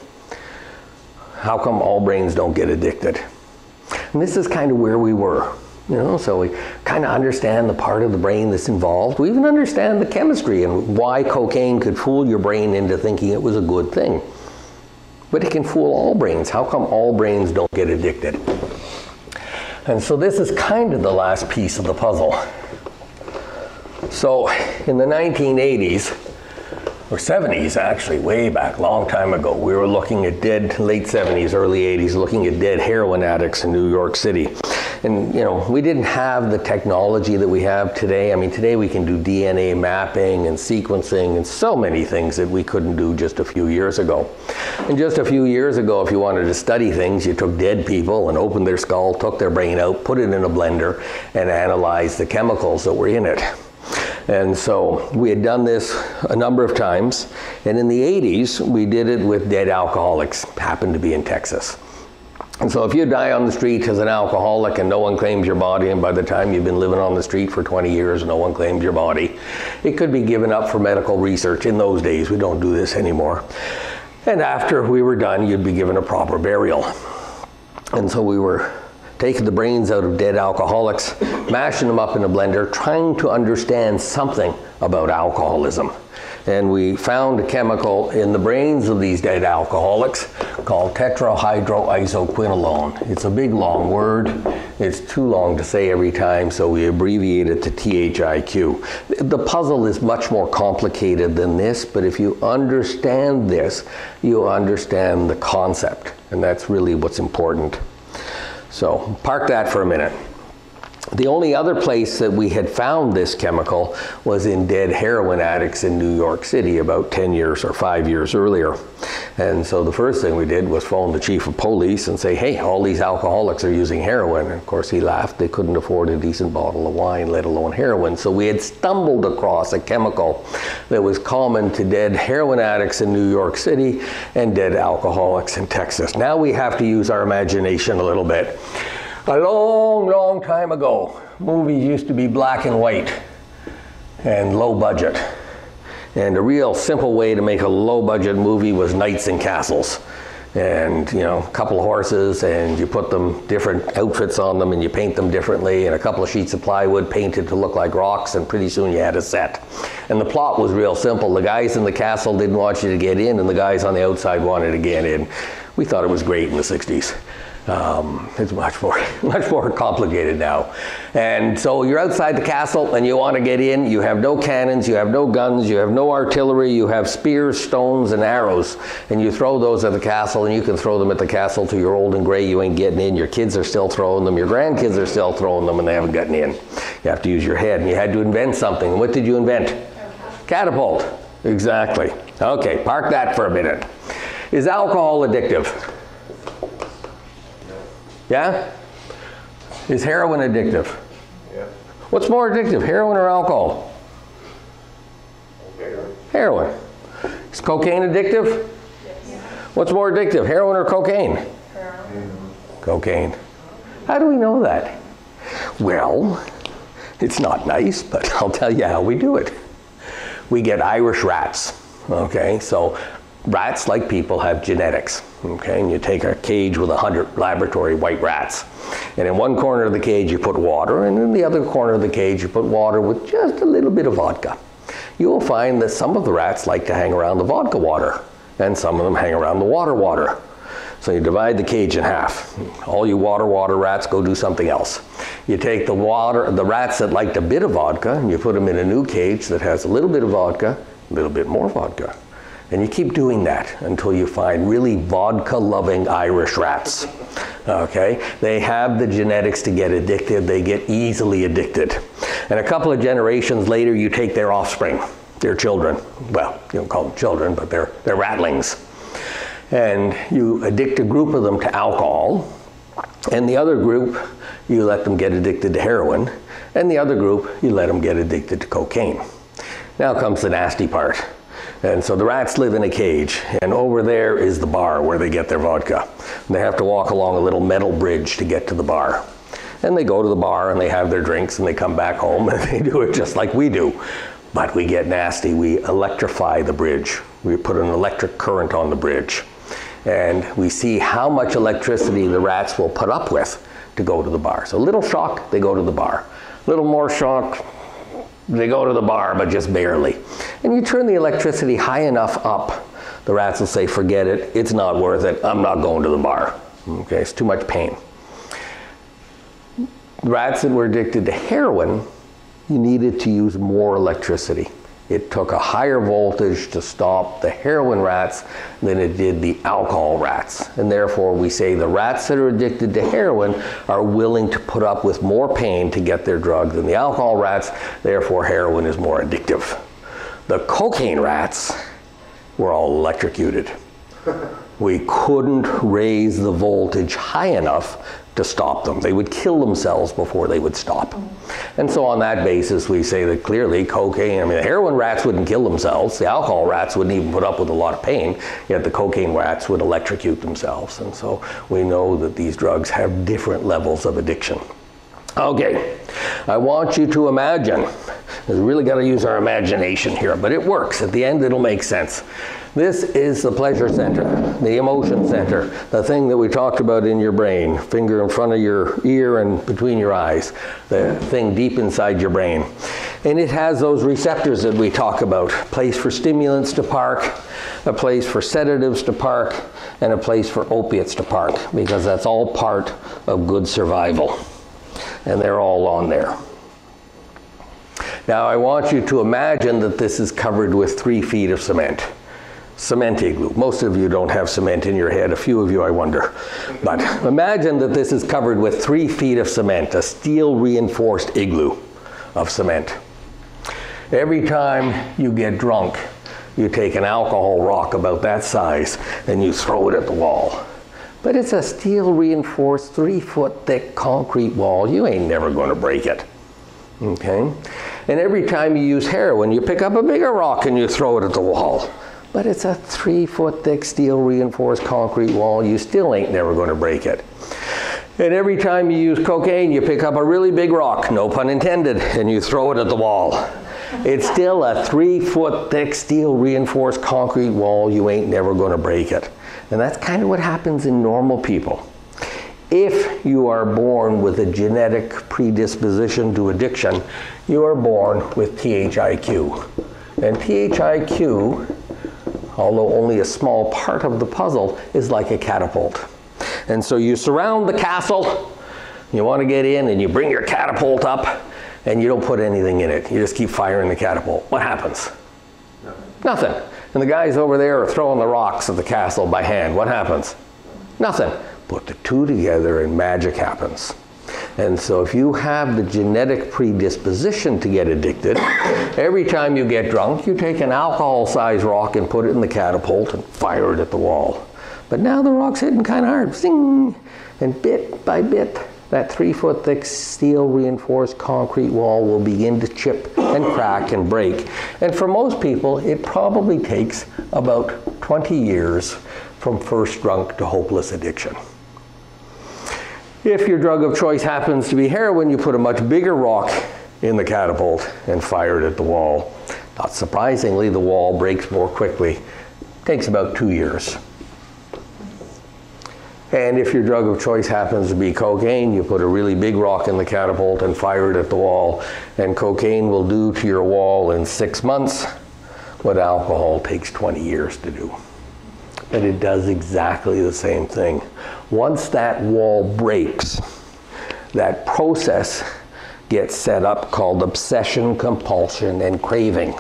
How come all brains don't get addicted? And this is kind of where we were. You know, so we kind of understand the part of the brain that's involved. We even understand the chemistry and why cocaine could fool your brain into thinking it was a good thing. But it can fool all brains. How come all brains don't get addicted? And so this is kind of the last piece of the puzzle. So in the 1980s, or 70s actually, way back, long time ago, we were looking at dead, late 70s, early 80s, looking at dead heroin addicts in New York City. And you know, we didn't have the technology that we have today. I mean, today we can do DNA mapping and sequencing and so many things that we couldn't do just a few years ago. And just a few years ago, if you wanted to study things, you took dead people and opened their skull, took their brain out, put it in a blender, and analyzed the chemicals that were in it. And so we had done this a number of times. And in the 80s, we did it with dead alcoholics, happened to be in Texas. And so if you die on the street as an alcoholic and no one claims your body, and by the time you've been living on the street for 20 years, no one claims your body, it could be given up for medical research. In those days, we don't do this anymore. And after we were done, you'd be given a proper burial. And so we were taking the brains out of dead alcoholics, mashing them up in a blender, trying to understand something about alcoholism and we found a chemical in the brains of these dead alcoholics called tetrahydroisoquinoline. It's a big long word. It's too long to say every time, so we abbreviate it to THIQ. The puzzle is much more complicated than this, but if you understand this, you understand the concept, and that's really what's important. So park that for a minute. The only other place that we had found this chemical was in dead heroin addicts in New York City about 10 years or five years earlier. And so the first thing we did was phone the chief of police and say, hey, all these alcoholics are using heroin. And of course, he laughed. They couldn't afford a decent bottle of wine, let alone heroin. So we had stumbled across a chemical that was common to dead heroin addicts in New York City and dead alcoholics in Texas. Now we have to use our imagination a little bit. A long, long time ago, movies used to be black and white. and low budget. And a real simple way to make a low budget movie was Knights and Castles. And you know, a couple of horses, and you put them different outfits on them, and you paint them differently, and a couple of sheets of plywood painted to look like rocks, and pretty soon you had a set. And the plot was real simple. The guys in the castle didn't want you to get in, and the guys on the outside wanted to get in. We thought it was great in the 60s. Um, it's much more, <laughs> much more complicated now. And so you're outside the castle and you want to get in. You have no cannons, you have no guns, you have no artillery, you have spears, stones, and arrows. And you throw those at the castle and you can throw them at the castle till you're old and gray. You ain't getting in. Your kids are still throwing them. Your grandkids are still throwing them and they haven't gotten in. You have to use your head. And you had to invent something. What did you invent? Catapult. Exactly. Okay, park that for a minute. Is alcohol addictive? Yeah? Is heroin addictive? Yeah. What's more addictive, heroin or alcohol? Okay. Heroin. Is cocaine addictive? Yes. What's more addictive, heroin or cocaine? Heroin. Cocaine. How do we know that? Well, it's not nice, but <laughs> I'll tell you how we do it. We get Irish rats, okay? So rats, like people, have genetics, okay? And you take a cage with a 100 laboratory white rats. And in one corner of the cage, you put water, and in the other corner of the cage, you put water with just a little bit of vodka. You will find that some of the rats like to hang around the vodka water, and some of them hang around the water water. So you divide the cage in half. All you water water rats go do something else. You take the water, the rats that liked a bit of vodka, and you put them in a new cage that has a little bit of vodka, a little bit more vodka. And you keep doing that until you find really vodka loving Irish rats. Okay? They have the genetics to get addicted, they get easily addicted. And a couple of generations later, you take their offspring, their children. Well, you don't call them children, but they're, they're ratlings. And you addict a group of them to alcohol, and the other group, you let them get addicted to heroin, and the other group, you let them get addicted to cocaine. Now comes the nasty part. And so the rats live in a cage, and over there is the bar where they get their vodka. And they have to walk along a little metal bridge to get to the bar. And they go to the bar and they have their drinks and they come back home <laughs> and they do it just like we do. But we get nasty. We electrify the bridge. We put an electric current on the bridge. And we see how much electricity the rats will put up with to go to the bar. So little shock, they go to the bar. Little more shock, they go to the bar, but just barely. And you turn the electricity high enough up, the rats will say, forget it, it's not worth it, I'm not going to the bar. Okay, it's too much pain. Rats that were addicted to heroin, you needed to use more electricity. It took a higher voltage to stop the heroin rats than it did the alcohol rats. And therefore, we say the rats that are addicted to heroin are willing to put up with more pain to get their drug than the alcohol rats. Therefore, heroin is more addictive. The cocaine rats were all electrocuted. We couldn't raise the voltage high enough to stop them. They would kill themselves before they would stop. And so on that basis, we say that clearly cocaine, I mean, the heroin rats wouldn't kill themselves. The alcohol rats wouldn't even put up with a lot of pain, yet the cocaine rats would electrocute themselves. And so we know that these drugs have different levels of addiction. Okay, I want you to imagine, we really got to use our imagination here, but it works. At the end, it'll make sense. This is the pleasure center, the emotion center, the thing that we talked about in your brain, finger in front of your ear and between your eyes, the thing deep inside your brain. And it has those receptors that we talk about, place for stimulants to park, a place for sedatives to park, and a place for opiates to park, because that's all part of good survival. And they're all on there. Now I want you to imagine that this is covered with three feet of cement cement igloo. Most of you don't have cement in your head, a few of you I wonder. But imagine that this is covered with three feet of cement, a steel reinforced igloo of cement. Every time you get drunk, you take an alcohol rock about that size and you throw it at the wall. But it's a steel reinforced three foot thick concrete wall. You ain't never going to break it. Okay? And every time you use heroin, you pick up a bigger rock and you throw it at the wall but it's a three foot thick steel reinforced concrete wall. You still ain't never going to break it. And every time you use cocaine, you pick up a really big rock, no pun intended, and you throw it at the wall. It's still a three foot thick steel reinforced concrete wall. You ain't never going to break it. And that's kind of what happens in normal people. If you are born with a genetic predisposition to addiction, you are born with THIQ. And THIQ, although only a small part of the puzzle, is like a catapult. And so you surround the castle, you want to get in, and you bring your catapult up, and you don't put anything in it. You just keep firing the catapult. What happens? Nothing. And the guys over there are throwing the rocks at the castle by hand. What happens? Nothing. Put the two together and magic happens. And so if you have the genetic predisposition to get addicted, every time you get drunk, you take an alcohol-sized rock and put it in the catapult and fire it at the wall. But now the rock's hitting kind of hard, zing, and bit by bit, that three foot thick steel reinforced concrete wall will begin to chip and crack and break. And for most people, it probably takes about 20 years from first drunk to hopeless addiction. If your drug of choice happens to be heroin, you put a much bigger rock in the catapult and fire it at the wall. Not surprisingly, the wall breaks more quickly. It takes about two years. And if your drug of choice happens to be cocaine, you put a really big rock in the catapult and fire it at the wall. And cocaine will do to your wall in six months what alcohol takes 20 years to do. But it does exactly the same thing. Once that wall breaks, that process gets set up called obsession, compulsion, and craving.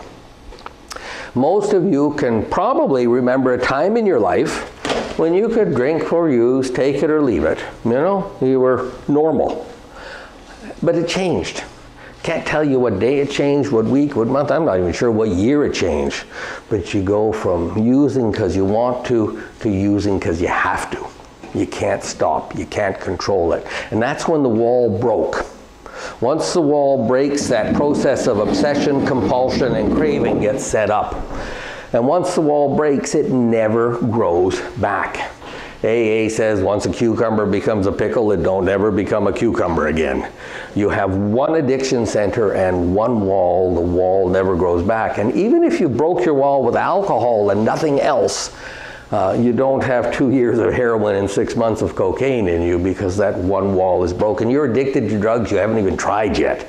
Most of you can probably remember a time in your life when you could drink or use, take it or leave it. You know, you were normal. But it changed. Can't tell you what day it changed, what week, what month. I'm not even sure what year it changed. But you go from using because you want to to using because you have to. You can't stop. You can't control it. And that's when the wall broke. Once the wall breaks, that process of obsession, compulsion, and craving gets set up. And once the wall breaks, it never grows back. AA says once a cucumber becomes a pickle, it don't ever become a cucumber again. You have one addiction center and one wall, the wall never grows back. And even if you broke your wall with alcohol and nothing else, uh, you don't have two years of heroin and six months of cocaine in you because that one wall is broken. You're addicted to drugs you haven't even tried yet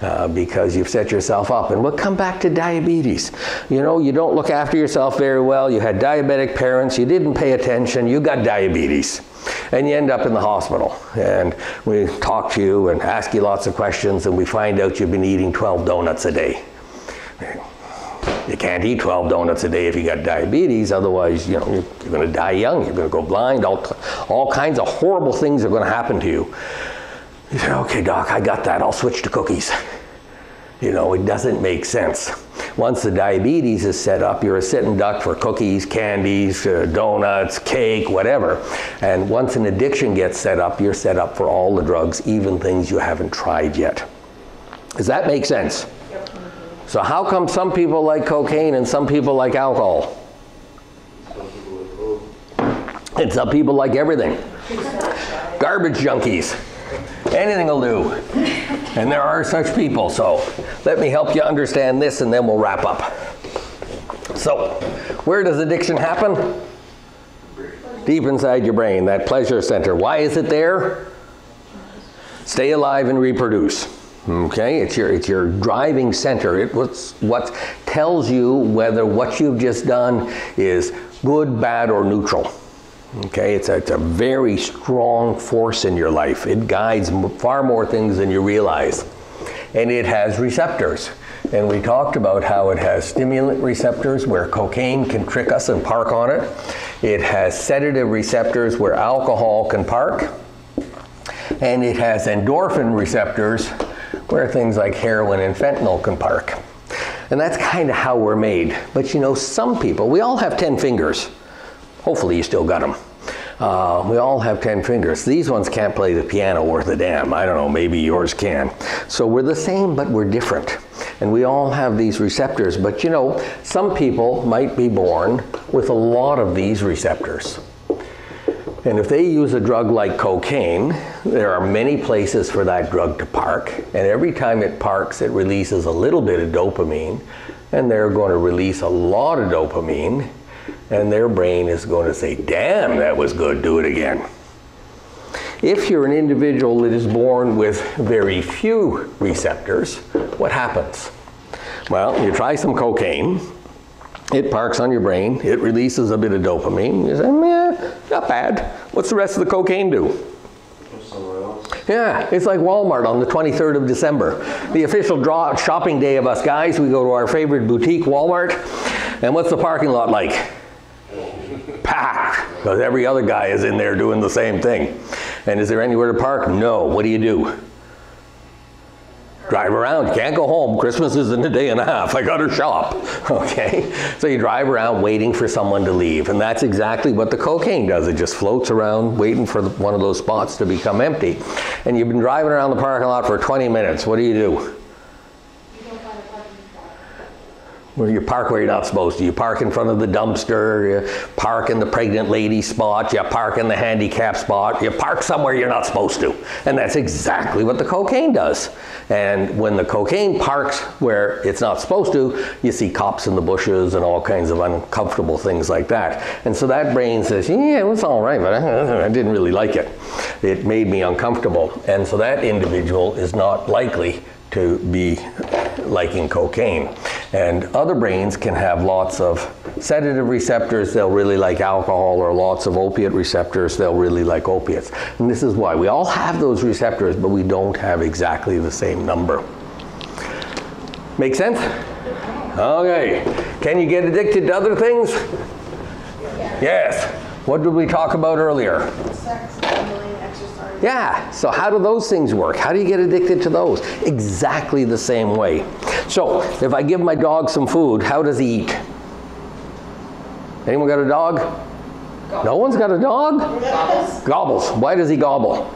uh, because you've set yourself up. And we'll come back to diabetes. You know, you don't look after yourself very well, you had diabetic parents, you didn't pay attention, you got diabetes. And you end up in the hospital. And we talk to you and ask you lots of questions, and we find out you've been eating 12 donuts a day. You can't eat 12 donuts a day if you got diabetes, otherwise, you know, you're, going to die young, you're going to go blind, all, all kinds of horrible things are going to happen to you. You say, okay, doc, I got that. I'll switch to cookies. You know, it doesn't make sense. Once the diabetes is set up, you're a sitting duck for cookies, candies, uh, donuts, cake, whatever. And once an addiction gets set up, you're set up for all the drugs, even things you haven't tried yet. Does that make sense? So how come some people like cocaine and some people like alcohol? And some people like everything. Garbage junkies. Anything will do. And there are such people. So let me help you understand this and then we'll wrap up. So, where does addiction happen? Deep inside your brain, that pleasure center. Why is it there? Stay alive and reproduce. Okay, it's your it's your driving center. It what's what tells you whether what you've just done is good, bad, or neutral. Okay, it's a, it's a very strong force in your life. It guides far more things than you realize. And it has receptors. And we talked about how it has stimulant receptors where cocaine can trick us and park on it. It has sedative receptors where alcohol can park. And it has endorphin receptors where things like heroin and fentanyl can park. And that's kind of how we're made. But you know, some people, we all have 10 fingers. Hopefully you still got them. Uh, we all have 10 fingers. These ones can't play the piano worth a damn. I don't know, maybe yours can. So we're the same, but we're different. And we all have these receptors. But you know, some people might be born with a lot of these receptors. And if they use a drug like cocaine, there are many places for that drug to park. And every time it parks, it releases a little bit of dopamine. And they're going to release a lot of dopamine. And their brain is going to say, damn, that was good, do it again. If you're an individual that is born with very few receptors, what happens? Well, you try some cocaine, it parks on your brain, it releases a bit of dopamine. You say, not bad. What's the rest of the cocaine do? Somewhere else. Yeah, it's like Walmart on the 23rd of December. The official draw shopping day of us guys, we go to our favorite boutique, Walmart. And what's the parking lot like? Packed, because every other guy is in there doing the same thing. And is there anywhere to park? No. What do you do? Drive around. Can't go home. Christmas is in a day and a half. I got to shop. <laughs> Okay? So you drive around waiting for someone to leave. And that's exactly what the cocaine does. It just floats around waiting for one of those spots to become empty. And you've been driving around the parking lot for 20 minutes. What do you do? You don't find a parking spot. Well, you park where you're not supposed to. You park in front of the dumpster, you park in the pregnant lady spot, you park in the handicap spot, you park somewhere you're not supposed to. And that's exactly what the cocaine does. And when the cocaine parks where it's not supposed to, you see cops in the bushes and all kinds of uncomfortable things like that. And so that brain says, yeah, it was all right, but I, I didn't really like it. It made me uncomfortable. And so that individual is not likely to be liking cocaine. And other brains can have lots of sedative receptors, they'll really like alcohol, or lots of opiate receptors, they'll really like opiates. And this is why we all have those receptors, but we don't have exactly the same number. Make sense? Okay. Can you get addicted to other things? Yes. What did we talk about earlier? Sex. Yeah, so how do those things work? How do you get addicted to those? Exactly the same way. So, if I give my dog some food, how does he eat? Anyone got a dog? No one's got a dog? Gobbles, Gobbles. Why does he gobble?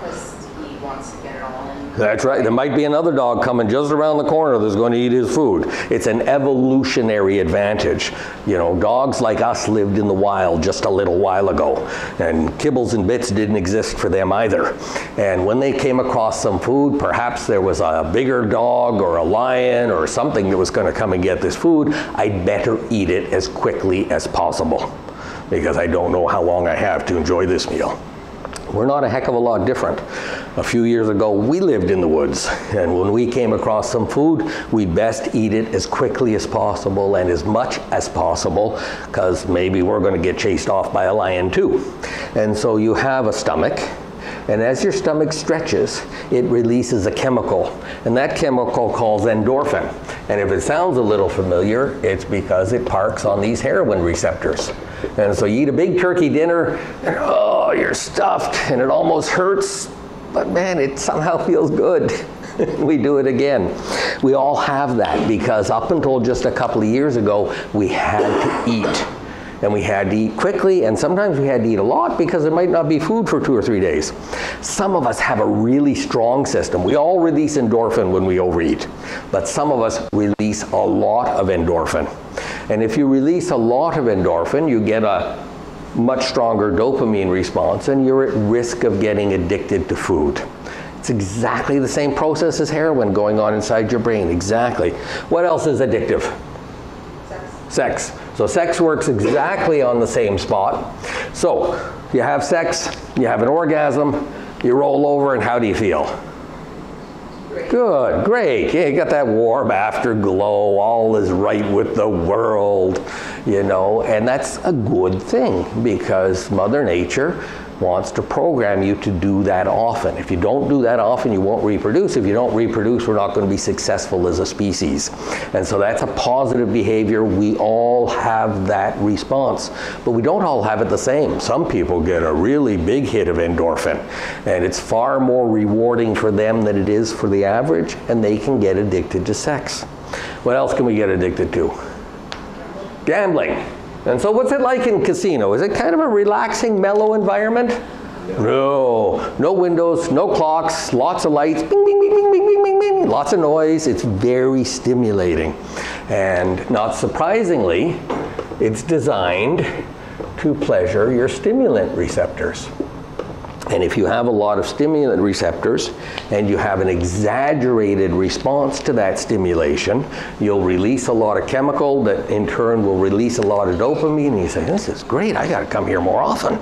because he wants to get it all in. That's right. There might be another dog coming just around the corner that's going to eat his food. It's an evolutionary advantage. You know, dogs like us lived in the wild just a little while ago, and kibbles and bits didn't exist for them either. And when they came across some food, perhaps there was a bigger dog or a lion or something that was going to come and get this food, I'd better eat it as quickly as possible because I don't know how long I have to enjoy this meal. We're not a heck of a lot different. A few years ago, we lived in the woods, <laughs> and when we came across some food, we'd best eat it as quickly as possible and as much as possible, because maybe we're going to get chased off by a lion too. And so you have a stomach, and as your stomach stretches, it releases a chemical, and that chemical calls endorphin. And if it sounds a little familiar, it's because it parks on these heroin receptors. And so you eat a big turkey dinner, and oh, you're stuffed, and it almost hurts, but man, it somehow <laughs> feels good. <laughs> we do it again. We all have that because up until just a couple of years ago, we had to eat. And we had to eat quickly, and sometimes we had to eat a lot because there might not be food for two or three days. Some of us have a really strong system. We all release endorphin when we overeat, but some of us release a lot of endorphin. And if you release a lot of endorphin, you get a much stronger dopamine response, and you're at risk of getting addicted to food. It's exactly the same process as heroin going on inside your brain. Exactly. What else is addictive? Sex. Sex. So sex works exactly on the same spot. So you have sex, you have an orgasm, you roll over, and how do you feel? Good, great. Yeah, you got that warm afterglow. All is right with the world, you know, and that's a good thing because Mother Nature wants to program you to do that often. If you don't do that often, you won't reproduce. If you don't reproduce, we're not going to be successful as a species. And so that's a positive behavior. We all have that response, but we don't all have it the same. Some people get a really big hit of endorphin, and it's far more rewarding for them than it is for the average, and they can get addicted to sex. What else can we get addicted to? gambling. And so what's it like in casino? Is it kind of a relaxing, mellow environment? No. no. Windows, no clocks, lots of lights, bing, bing, bing, bing, bing, bing, bing, lots of noise. It's very stimulating. And not surprisingly, it's designed to pleasure your stimulant receptors. And if you have a lot of stimulant receptors and you have an exaggerated response to that stimulation, you'll release a lot of chemical that in turn will release a lot of dopamine. And you say, This is great, I got to come here more often.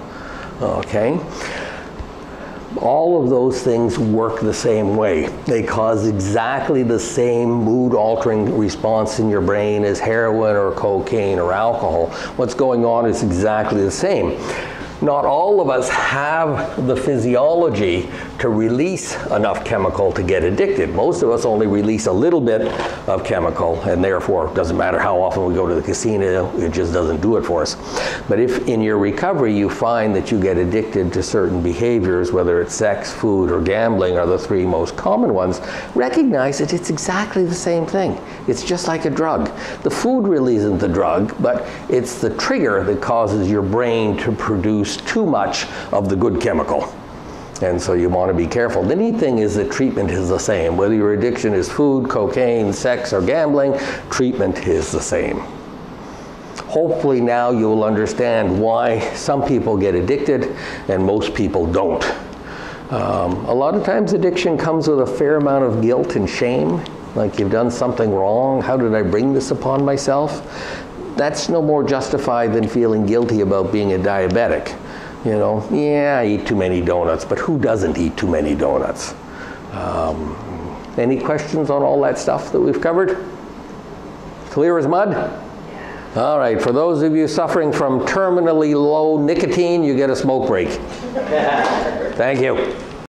Okay? All of those things work the same way. They cause exactly the same mood altering response in your brain as heroin or cocaine or alcohol. What's going on is exactly the same not all of us have the physiology to release enough chemical to get addicted. Most of us only release a little bit of chemical, and therefore, doesn't matter how often we go to the casino, it just doesn't do it for us. But if in your recovery you find that you get addicted to certain behaviors, whether it's sex, food, or gambling are the three most common ones, recognize that it's exactly the same thing. It's just like a drug. The food really isn't the drug, but it's the trigger that causes your brain to produce too much of the good chemical. And so you want to be careful. The neat thing is that treatment is the same. Whether your addiction is food, cocaine, sex, or gambling, treatment is the same. Hopefully now you will understand why some people get addicted and most people don't. Um, a lot of times addiction comes with a fair amount of guilt and shame, like you've done something wrong, how did I bring this upon myself? That's no more justified than feeling guilty about being a diabetic. You know, yeah, I eat too many donuts, but who doesn't eat too many donuts? Um, any questions on all that stuff that we've covered? Clear as mud? All right, for those of you suffering from terminally low nicotine, you get a smoke break. <laughs> Thank you.